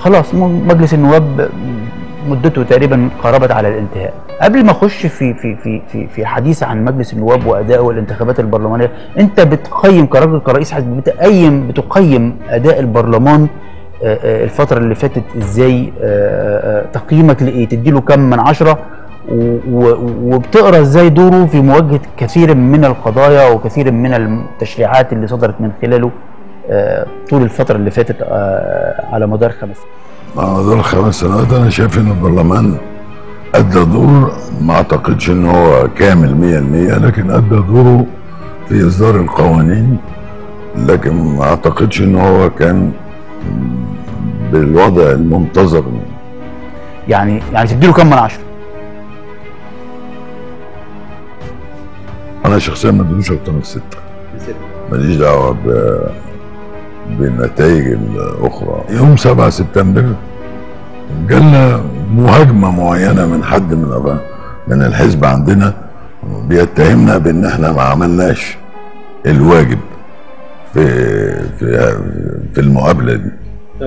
خلاص مجلس النواب مدته تقريبا قربت على الانتهاء. قبل ما أخش في في في في في حديث عن مجلس النواب وأدائه والانتخابات البرلمانية أنت بتقيم كراجل كرئيس حزب بتقيم بتقيم أداء البرلمان آه، آه، الفترة اللي فاتت إزاي؟ آه، تقييمك لإيه؟ تديله كم من عشرة؟ وبتقرأ إزاي دوره في مواجهة كثير من القضايا وكثير من التشريعات اللي صدرت من خلاله؟ طول الفترة اللي فاتت آه، على مدار خمس سنين. على مدار الخمس سنوات أنا شايف إن البرلمان أدى دور ما أعتقدش إن هو كامل 100% لكن أدى دوره في إصدار القوانين لكن ما أعتقدش إن هو كان بالوضع المنتظر. منه يعني يعني تديله كم من عشرة؟ أنا شخصيا ما ادلوش أكتر من ستة. ماليش دعوة ب بالنتائج الأخرى. يوم 7 سبتمبر جالنا مهاجمة معينة من حد من من الحزب عندنا بيتهمنا بإن إحنا ما عملناش الواجب في في في المقابلة دي.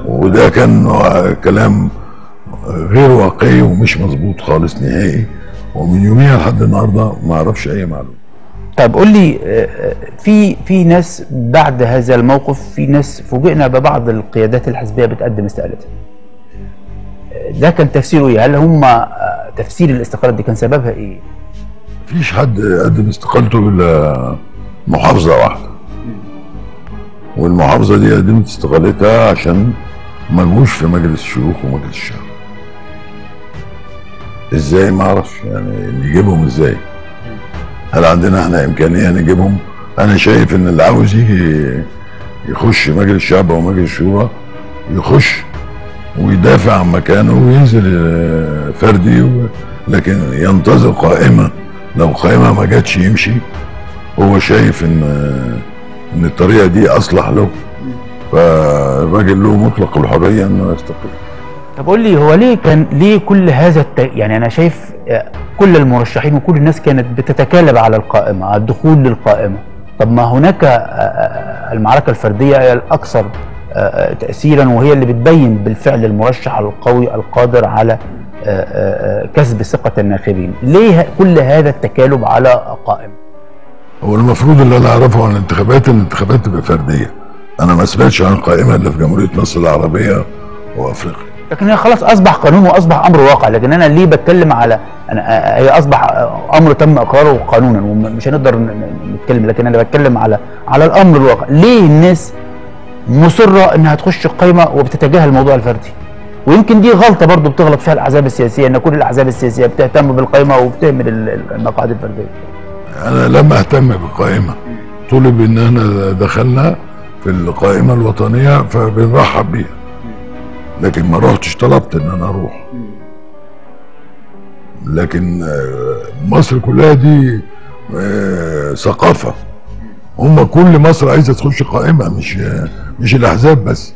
وده كان كلام غير واقعي ومش مظبوط خالص نهائي. ومن يوميها لحد النهارده ما أعرفش أي معلومة. طيب قول لي آه، آه، في في ناس بعد هذا الموقف في ناس فوجئنا ببعض القيادات الحزبية بتقدم استقالتها. آه، ده كان تفسيره إيه؟ هل هم تفسير الاستقالات دي كان سببها إيه؟ مفيش حد قدم استقالته إلا محافظة واحدة. والمحافظة دي قدمت استقالتها عشان ملوش في مجلس الشيوخ ومجلس الشعب. إزاي؟ ما أعرفش يعني نجيبهم إزاي؟ هل عندنا إحنا إمكانية نجيبهم؟ أنا شايف إن اللي عاوز يخش مجلس الشعب أو مجلس الشورى يخش ويدافع عن مكانه وينزل آه، فردي. لكن ينتظر قائمة. لو قائمة ما جاتش يمشي. هو شايف إن آه، إن الطريقة دي أصلح له. فالراجل له مطلق الحرية إنه يستقيل. طب قول لي هو ليه كان ليه كل هذا الت... يعني أنا شايف آه، كل المرشحين وكل الناس كانت بتتكالب على القائمة على الدخول للقائمة. طب ما هناك آه، آه، المعركة الفردية هي الأكثر آه، تاثيرا وهي اللي بتبين بالفعل المرشح القوي القادر على كسب ثقة الناخبين. ليه كل هذا التكالب على قائمة؟ هو المفروض اللي أنا أعرفه عن الانتخابات ان الانتخابات تبقى فردية. أنا ما سمعتش عن القائمة الا في جمهورية مصر العربية وأفريقيا. لكن هي خلاص أصبح قانون وأصبح أمر واقع. لكن أنا ليه بتكلم على أنا هي أصبح أمر تم إقراره قانونا ومش هنقدر نتكلم. لكن أنا بتكلم على على الأمر الواقع. ليه الناس مصرة إنها تخش القايمه وبتتجاهل الموضوع الفردي؟ ويمكن دي غلطة برضو بتغلط فيها الاحزاب السياسية إن كل الاحزاب السياسية بتهتم بالقايمة وبتهمل ال- ال- المقاعد الفردية. أنا لم أهتم بالقائمه طلب إن إحنا دخلنا في القائمه الوطنية فبنرحب بيها. لكن ما رحتش طلبت إن أنا أروح. لكن آه، مصر كلها دي آه، ثقافة. هم كل مصر عايزة تخش قائمة مش مش الأحزاب بس.